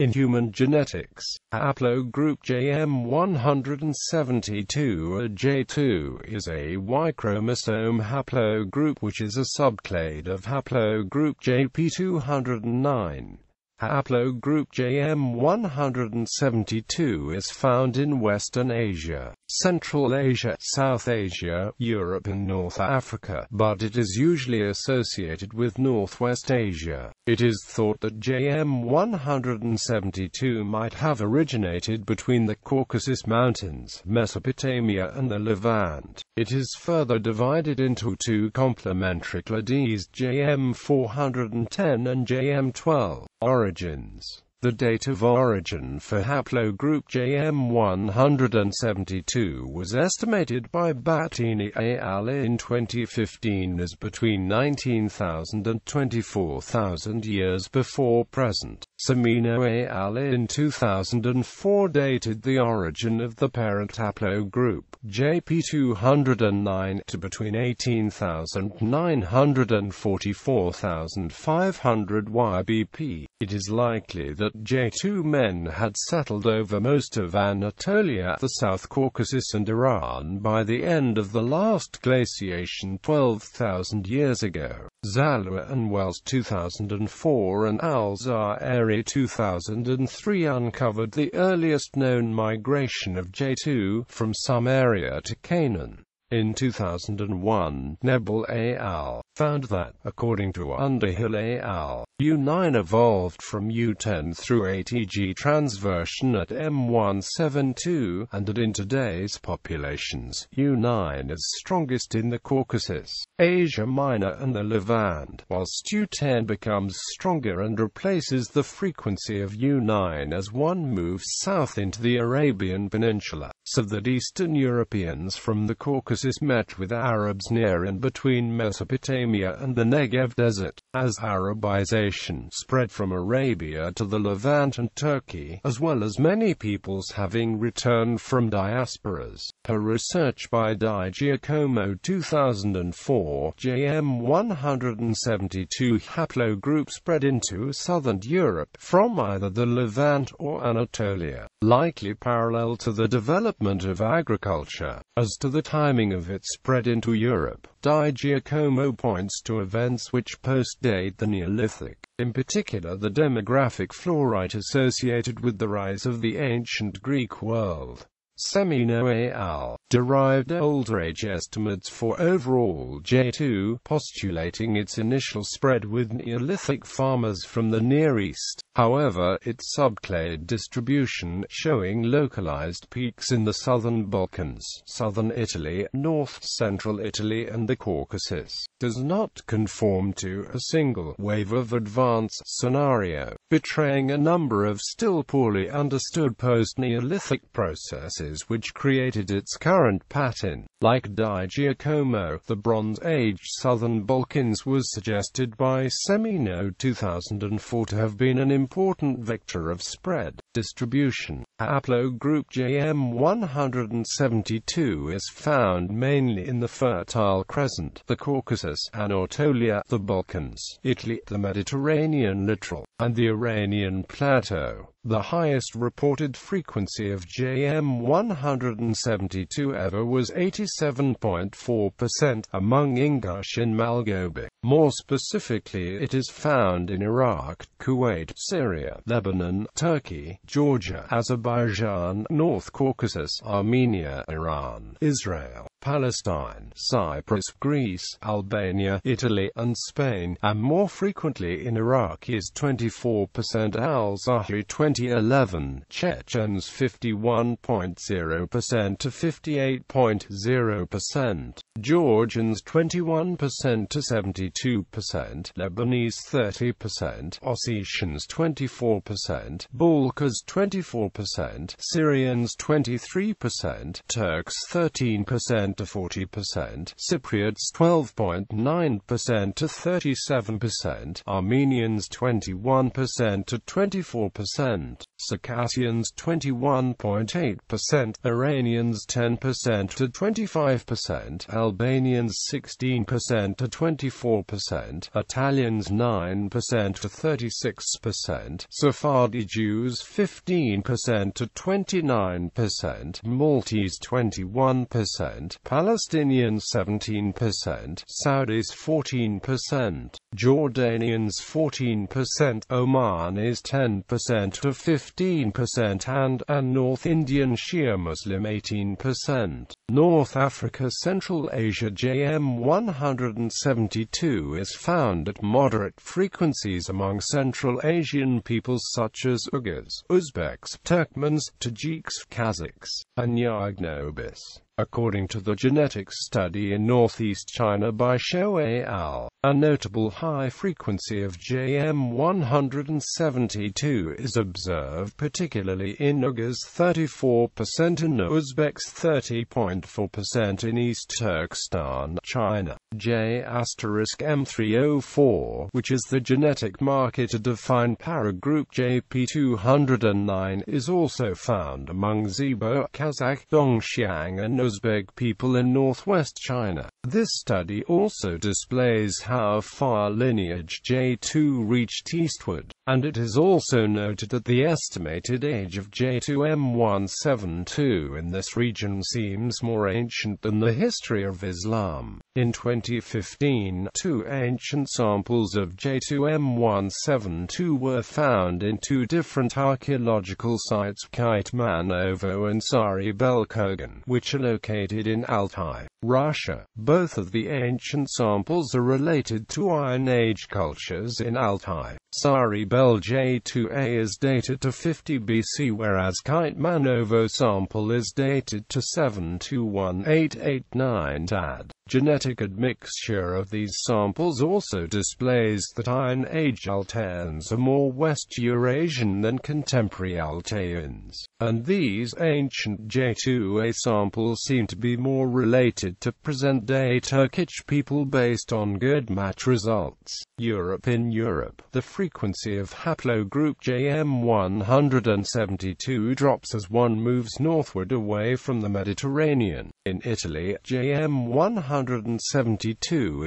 In human genetics, haplogroup JM172 J2 is a Y-chromosome haplogroup which is a subclade of haplogroup JP209. Haplogroup JM172 is found in Western Asia, Central Asia, South Asia, Europe and North Africa, but it is usually associated with Northwest Asia. It is thought that JM172 might have originated between the Caucasus Mountains, Mesopotamia and the Levant. It is further divided into two complementary clades JM410 and JM12. Origins the date of origin for haplogroup JM172 was estimated by Batini et al. in 2015 as between 19,000 and 24,000 years before present. Semino et al. in 2004 dated the origin of the parent haplogroup JP209 to between 18,900 and 44,500 YBP. It is likely that J2 men had settled over most of Anatolia, the South Caucasus and Iran by the end of the last glaciation 12,000 years ago. Zalloua and Wells 2004 and Al-Zahery 2003 uncovered the earliest known migration of J2 from some area to Canaan. In 2001, Nebel al. Found that, according to Underhill et al., U9 evolved from U10 through ATG transversion at M172, and that in today's populations, U9 is strongest in the Caucasus, Asia Minor and the Levant, whilst U10 becomes stronger and replaces the frequency of U9 as one moves south into the Arabian Peninsula, so that Eastern Europeans from the Caucasus met with Arabs near and between Mesopotamia and the Negev Desert, as Arabization spread from Arabia to the Levant and Turkey, as well as many peoples having returned from diasporas. Per research by Di Giacomo 2004, JM172 haplogroup spread into southern Europe from either the Levant or Anatolia, likely parallel to the development of agriculture. As to the timing of its spread into Europe, Di Giacomo points to events which post-date the Neolithic, in particular the demographic fluorite associated with the rise of the ancient Greek world. Semino et al. derived older age estimates for overall J2, postulating its initial spread with Neolithic farmers from the Near East. However, its subclade distribution, showing localized peaks in the southern Balkans, southern Italy, north-central Italy and the Caucasus, does not conform to a single wave of advance scenario, betraying a number of still poorly understood post-Neolithic processes which created its current pattern. Like Di Giacomo, the Bronze Age southern Balkans was suggested by Semino 2004 to have been an important vector of spread, distribution. Haplogroup JM172 is found mainly in the Fertile Crescent, the Caucasus, Anatolia, the Balkans, Italy, the Mediterranean littoral, and the Iranian plateau. The highest reported frequency of JM172 ever was 87.4% among Ingush in Malgobek. More specifically it is found in Iraq, Kuwait, Syria, Lebanon, Turkey, Georgia, Azerbaijan, North Caucasus, Armenia, Iran, Israel, Palestine, Cyprus, Greece, Albania, Italy, and Spain, and more frequently in Iraq is 24% Al-Zahery 2011, Chechens 51.0% to 58.0%, Georgians 21% to 72%, Lebanese 30%, Ossetians 24%, Balkars 24%, Syrians 23%, Turks 13%, to 40%, Cypriots 12.9% to 37%, Armenians 21% to 24%, Circassians 21.8%, Iranians 10% to 25%, Albanians 16% to 24%, Italians 9% to 36%, Sephardi Jews 15% to 29%, Maltese 21%, Palestinians 17%, Saudis 14%, Jordanians 14%, Oman is 10% to 15% and, and North Indian Shia Muslim 18%. North Africa Central Asia JM 172 is found at moderate frequencies among Central Asian peoples such as Uyghurs, Uzbeks, Turkmens, Tajiks, Kazakhs, and Yagnobis. According to the genetics study in northeast China by Shou et al., a notable high frequency of JM172 is observed particularly in Uyghurs 34% and Uzbeks 30.4% in East Turkestan, China. J M304, which is the genetic marker to define paragroup JP209, is also found among Zibo, Kazakh, Dongxiang and Uzbek people in northwest China. This study also displays how far lineage J2 reached eastward, and it is also noted that the estimated age of J2M172 in this region seems more ancient than the history of Islam. In 2015, two ancient samples of J2M172 were found in two different archaeological sites, Kytmanovo and Sari Belkogan, which are located in Altai, Russia. Both of the ancient samples are related to Iron Age cultures in Altai. Sari Bel J2A is dated to 50 BC whereas Kytmanovo sample is dated to 721889 TAD. Genetic admixture of these samples also displays that Iron Age Altaians are more West Eurasian than contemporary Altaians, and these ancient J2A samples seem to be more related to present-day Turkic people based on good GEDmatch results. Europe In Europe, the frequency of haplogroup JM172 drops as one moves northward away from the Mediterranean. In Italy, JM172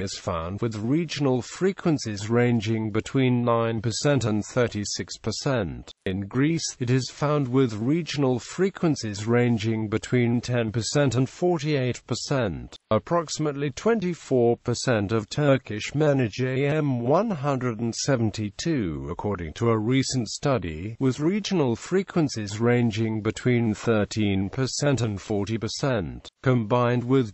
is found with regional frequencies ranging between 9% and 36%. In Greece, it is found with regional frequencies ranging between 10% and 48%. Approximately 24% of Turkish manage are JM172 according to a recent study, with regional frequencies ranging between 13% and 40%. Combined with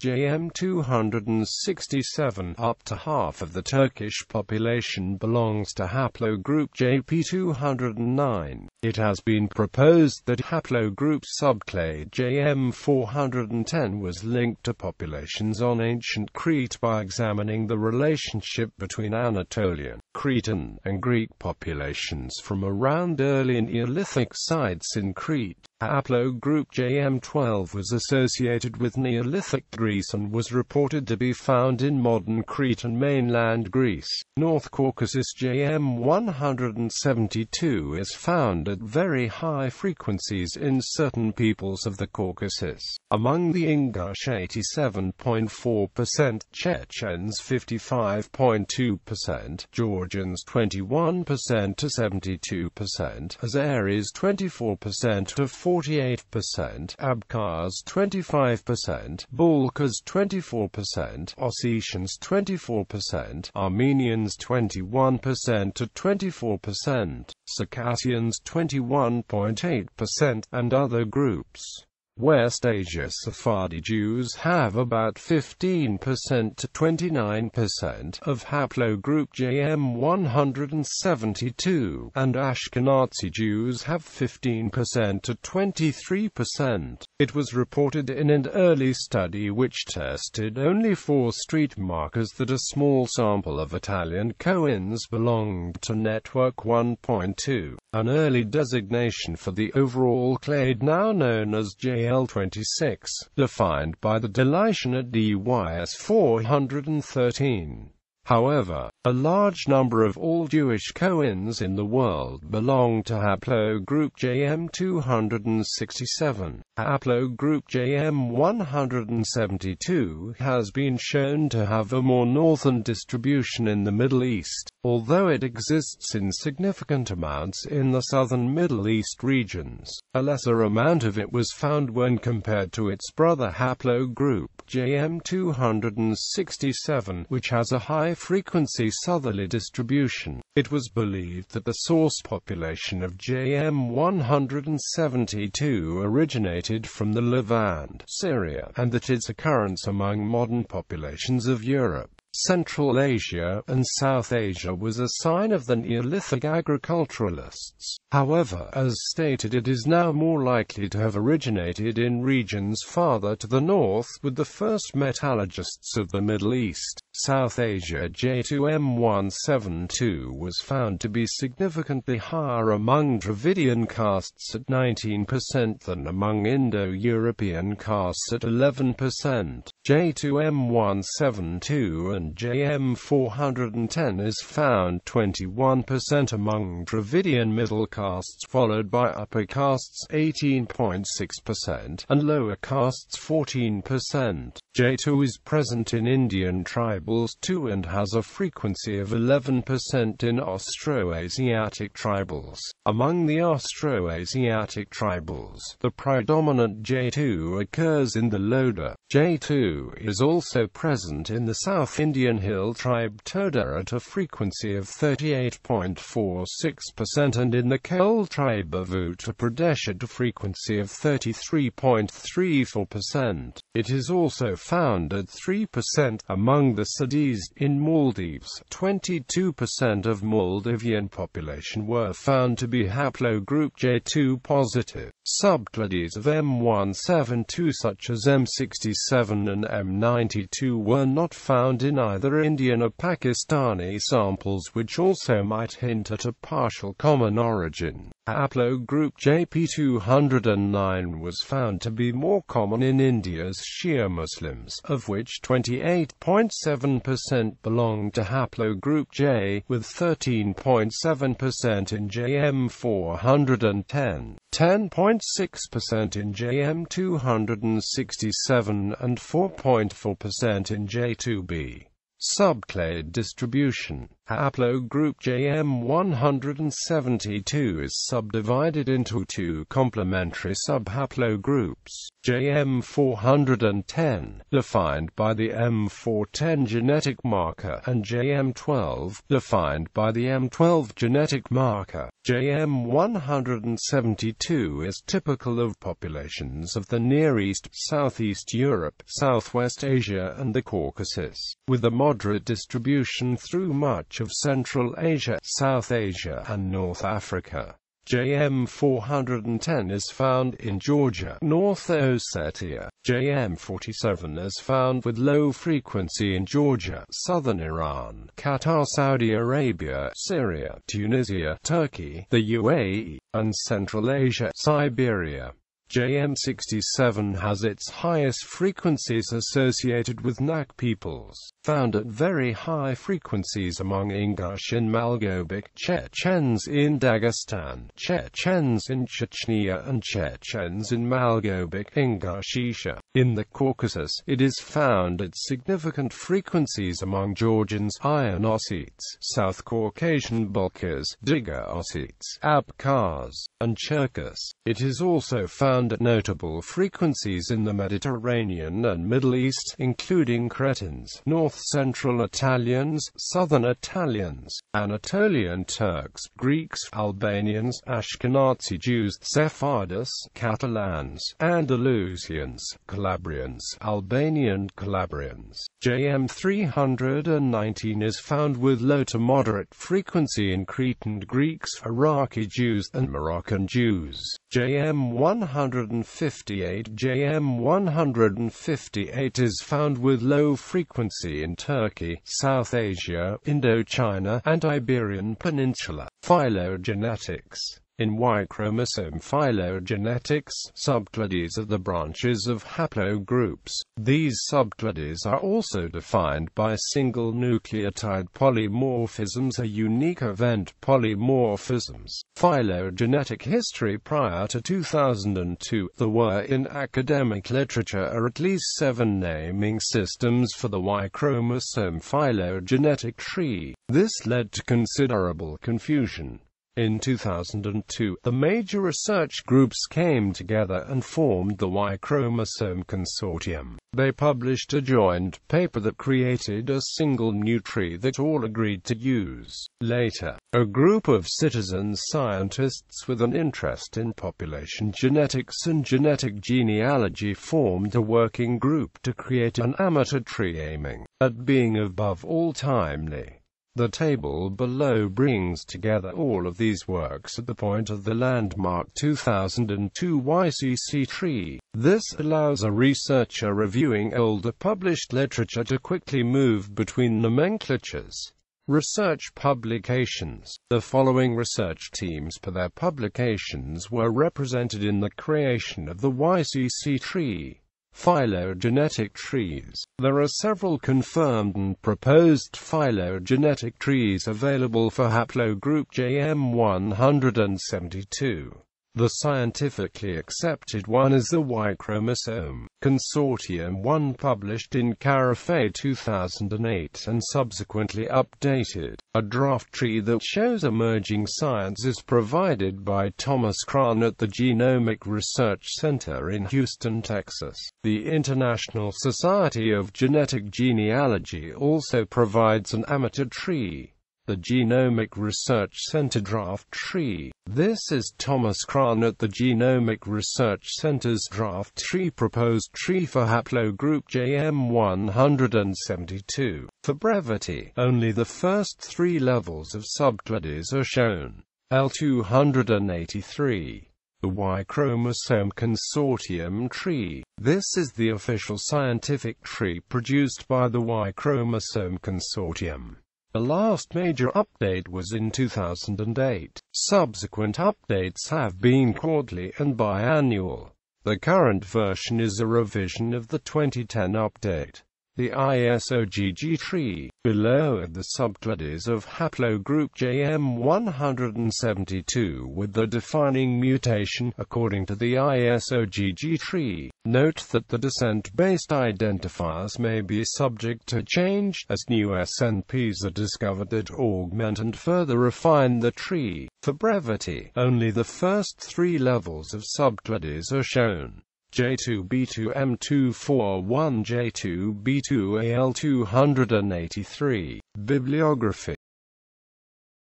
JM267, up to half of the Turkish population belongs to haplogroup JP209. It has been proposed that haplogroup subclade JM410 was linked to populations on ancient Crete by examining the relationship between Anatolian, Cretan, and Greek populations from around early Neolithic sites in Crete. Haplogroup JM12 was associated with Neolithic Greece and was reported to be found in modern Crete and mainland Greece. North Caucasus JM172 is found at very high frequencies in certain peoples of the Caucasus. Among the Ingush 87.4%, Chechens 55.2%, Georgians 21% to 72%, Azeris 24% to 48%, Abkhaz 25%, Balkars 24%, Ossetians 24%, Armenians 21% to 24%, Circassians 21.8%, and other groups. West Asia Sephardi Jews have about 15% to 29% of haplogroup JM172, and Ashkenazi Jews have 15% to 23%. It was reported in an early study which tested only four street markers that a small sample of Italian Cohens belonged to network 1.2, an early designation for the overall clade now known as JM KL26, defined by the deletion at DYS 413. However, a large number of all Jewish Kohens in the world belong to haplogroup JM267. Haplogroup JM172 has been shown to have a more northern distribution in the Middle East, although it exists in significant amounts in the southern Middle East regions. A lesser amount of it was found when compared to its brother haplogroup JM267, which has a high-frequency southerly distribution. It was believed that the source population of JM172 originated from the Levant, Syria, and that its occurrence among modern populations of Europe Central Asia, and South Asia was a sign of the Neolithic agriculturalists. However, as stated it is now more likely to have originated in regions farther to the north, with the first metallurgists of the Middle East. South Asia J2M172 was found to be significantly higher among Dravidian castes at 19% than among Indo-European castes at 11%. J2M172 and JM410 is found 21% among Dravidian middle castes followed by upper castes 18.6% and lower castes 14%. J2 is present in Indian tribals too and has a frequency of 11% in Austroasiatic tribals. Among the Austroasiatic tribals, the predominant J2 occurs in the Lodha. J2 is also present in the South Indian hill tribe Toda at a frequency of 38.46% and in the Kol tribe of Uttar Pradesh at a frequency of 33.34%. It is also found at 3% among the Sudis in Maldives. 22% of Maldivian population were found to be haplogroup J2 positive. Subclades of M172 such as M67 and M92 were not found in either Indian or Pakistani samples which also might hint at a partial common origin. Haplogroup JP209 was found to be more common in India's Shia Muslims, of which 28.7% belong to haplogroup J, with 13.7% in JM410. 10.6% in JM267 and 4.4% in J2B. Subclade distribution Haplogroup JM172 is subdivided into two complementary subhaplogroups, JM410, defined by the M410 genetic marker, and JM12, defined by the M12 genetic marker. JM172 is typical of populations of the Near East, Southeast Europe, Southwest Asia and the Caucasus, with a moderate distribution through much of Central Asia, South Asia, and North Africa. JM410 is found in Georgia, North Ossetia. JM47 is found with low frequency in Georgia, southern Iran, Qatar, Saudi Arabia, Syria, Tunisia, Turkey, the UAE, and Central Asia, Siberia. JM67 has its highest frequencies associated with Nakh peoples, found at very high frequencies among Ingush in Malgobek, Chechens in Dagestan, Chechens in Chechnya and Chechens in Malgobek, Ingushetia. In the Caucasus, it is found at significant frequencies among Georgians, Iron Ossets, South Caucasian Balkars, Diga Ossets, Abkhaz, and Cherkess. It is also found at notable frequencies in the Mediterranean and Middle East, including Cretans, north-central Italians, southern Italians, Anatolian Turks, Greeks, Albanians, Ashkenazi Jews, Sephardists, Catalans, Andalusians, Calabrians, Albanian Calabrians. JM 319 is found with low to moderate frequency in Cretan Greeks, Iraqi Jews, and Moroccan Jews. JM 158 JM 158 is found with low frequency in Turkey, South Asia, Indochina, and Iberian Peninsula. Phylogenetics In Y-chromosome phylogenetics, subclades are the branches of haplogroups. These subclades are also defined by single nucleotide polymorphisms or unique event polymorphisms. Phylogenetic history Prior to 2002, there were in academic literature are at least seven naming systems for the Y-chromosome phylogenetic tree. This led to considerable confusion. In 2002, the major research groups came together and formed the Y-chromosome consortium. They published a joint paper that created a single new tree that all agreed to use. Later, a group of citizen scientists with an interest in population genetics and genetic genealogy formed a working group to create an amateur tree aiming at being above all timely. The table below brings together all of these works at the point of the landmark 2002 YCC tree. This allows a researcher reviewing older published literature to quickly move between nomenclatures. Research publications. The following research teams per their publications were represented in the creation of the YCC tree. Phylogenetic trees. There are several confirmed and proposed phylogenetic trees available for haplogroup JM172. The scientifically accepted one is the Y chromosome. Consortium 1 published in Karafet 2008 and subsequently updated. A draft tree that shows emerging science is provided by Thomas Krahn at the Genomic Research Center in Houston, Texas. The International Society of Genetic Genealogy also provides an amateur tree the Genomic Research Center Draft Tree. This is Thomas Krahn at the Genomic Research Center's Draft Tree Proposed Tree for Haplogroup JM172. For brevity, only the first three levels of subclades are shown. L283 the Y chromosome consortium tree. This is the official scientific tree produced by the Y chromosome consortium. The last major update was in 2008. Subsequent updates have been quarterly and biannual. The current version is a revision of the 2010 update. The ISOGG tree, below are the subclades of haplogroup JM172 with the defining mutation, according to the ISOGG tree. Note that the descent-based identifiers may be subject to change, as new SNPs are discovered that augment and further refine the tree. For brevity, only the first three levels of subclades are shown. J2B2M241 J2B2AL283. Bibliography